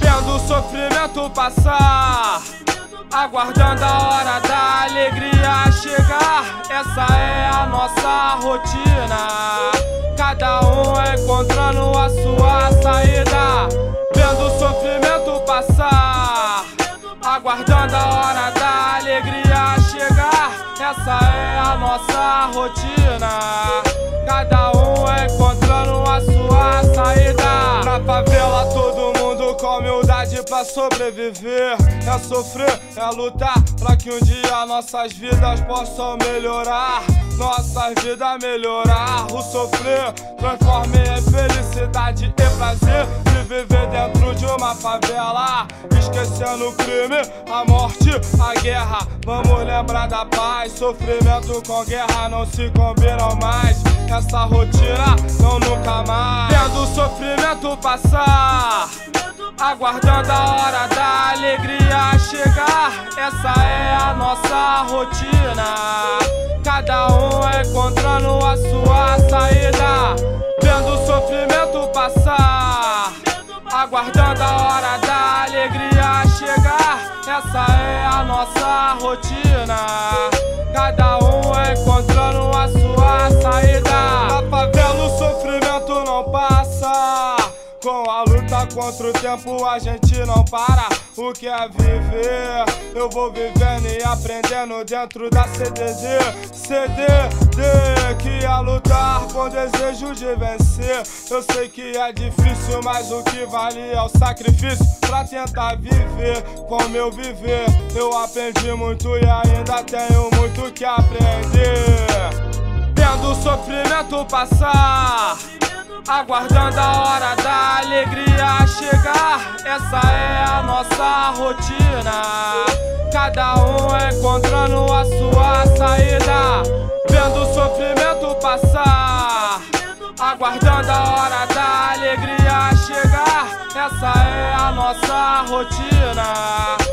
Vendo o sofrimento passar, aguardando a hora da alegria chegar. Essa é a nossa rotina. Cada um encontrando Essa é a nossa rotina. Cada um encontrando a sua saída. Na favela todo mundo com humildade pra sobreviver. É sofrer, é lutar pra que um dia nossas vidas possam melhorar. Nossas vidas melhorar. O sofrer transforme em felicidade e prazer. De viver dentro de uma favela. Esquecendo o crime, a morte, a guerra. Vamos lembrar da paz. Sofrimento com guerra não se combinam mais. Essa rotina não nunca mais. Vendo o sofrimento passar. Aguardando a hora da alegria chegar. Essa é a nossa rotina. Aguardando a hora da alegria chegar. Essa é a nossa rotina. Cada um encontrando a contra o tempo a gente não para. O que é viver? Eu vou vivendo e aprendendo dentro da CDD. CDD que é lutar com desejo de vencer. Eu sei que é difícil, mas o que vale é o sacrifício pra tentar viver como eu viver. Eu aprendi muito e ainda tenho muito que aprender. Vendo o sofrimento passar. Aguardando a hora da alegria chegar. Essa é a nossa rotina. Cada um encontrando a sua saída. Vendo o sofrimento passar. Aguardando a hora da alegria chegar. Essa é a nossa rotina.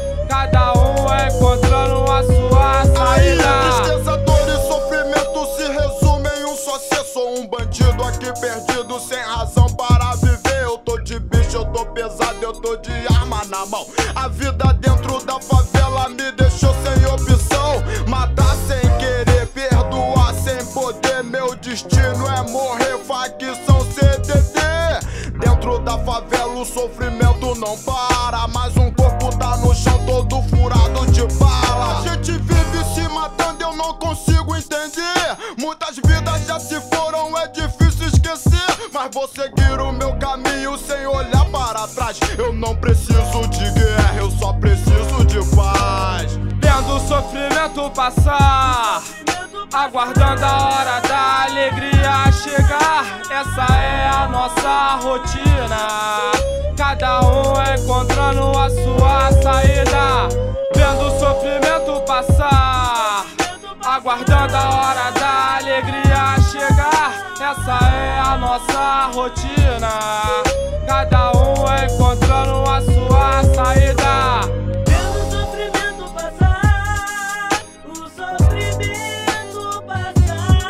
Perdido, sem razão para viver. Eu tô de bicho, eu tô pesado, eu tô de arma na mão. A vida dentro da favela me deixou sem opção. Matar sem querer, perdoar sem poder. Meu destino é morrer, facção CDD. Dentro da favela o sofrimento não para. Mas um corpo tá no chão todo furado de bala. A gente vive se matando, eu não consigo entender. Muitas vidas já se foram, é difícil esquecer. Mas vou seguir o meu caminho sem olhar para trás. Eu não preciso de guerra, eu só preciso de paz. Vendo o sofrimento passar. Aguardando a hora da alegria chegar. Essa é a nossa rotina. Cada um encontrando a sua saída. Vendo o sofrimento passar. Aguardando a hora da. Essa é a nossa rotina. Cada um encontrando a sua saída. Vendo o sofrimento passar, o sofrimento passar,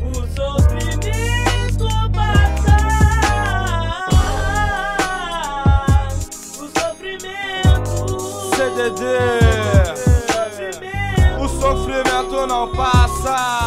o sofrimento passar, o sofrimento, CDD sofrimento não passa.